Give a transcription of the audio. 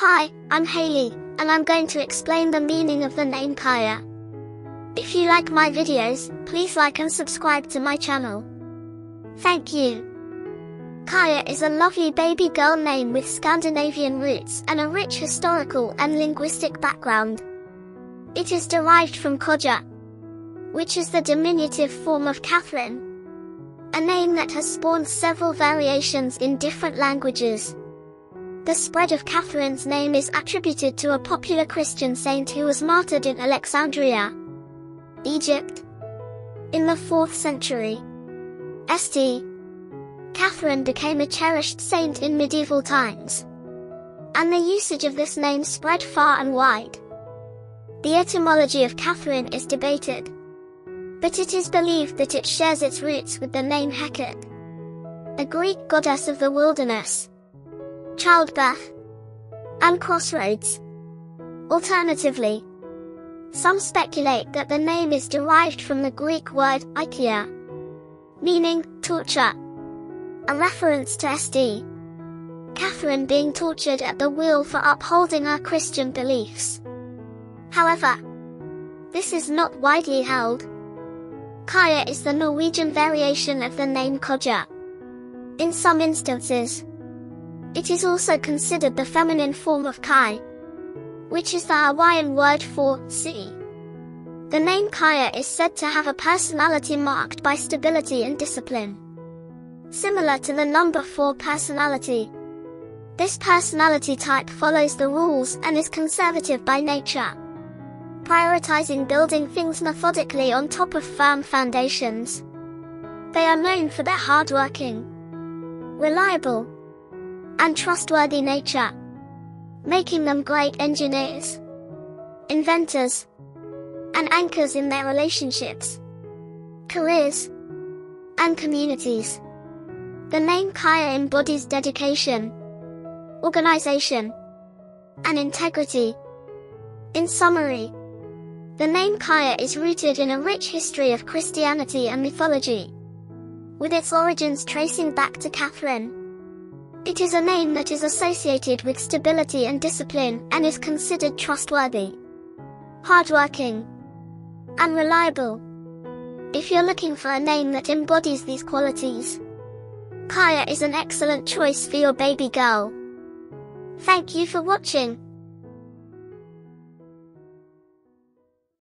Hi, I'm Haley, and I'm going to explain the meaning of the name Kaia. If you like my videos, please like and subscribe to my channel. Thank you. Kaia is a lovely baby girl name with Scandinavian roots and a rich historical and linguistic background. It is derived from Kaja, which is the diminutive form of Catherine, a name that has spawned several variations in different languages. The spread of Catherine's name is attributed to a popular Christian saint who was martyred in Alexandria, Egypt, in the 4th century. St. Catherine became a cherished saint in medieval times. And the usage of this name spread far and wide. The etymology of Catherine is debated. But it is believed that it shares its roots with the name Hecate, a Greek goddess of the wilderness childbirth, and crossroads. Alternatively, some speculate that the name is derived from the Greek word aikia, meaning torture, a reference to St. Catherine being tortured at the wheel for upholding her Christian beliefs. However, this is not widely held. Kaia is the Norwegian variation of the name Kaja. In some instances, it is also considered the feminine form of Kai, which is the Hawaiian word for sea. The name Kaia is said to have a personality marked by stability and discipline. Similar to the number 4 personality. This personality type follows the rules and is conservative by nature. Prioritizing building things methodically on top of firm foundations. They are known for their hardworking, reliable, and trustworthy nature, making them great engineers, inventors, and anchors in their relationships, careers, and communities. The name Kaia embodies dedication, organization, and integrity. In summary, the name Kaia is rooted in a rich history of Christianity and mythology, with its origins tracing back to Catherine, it is a name that is associated with stability and discipline and is considered trustworthy, hardworking, and reliable. If you're looking for a name that embodies these qualities, Kaia is an excellent choice for your baby girl. Thank you for watching.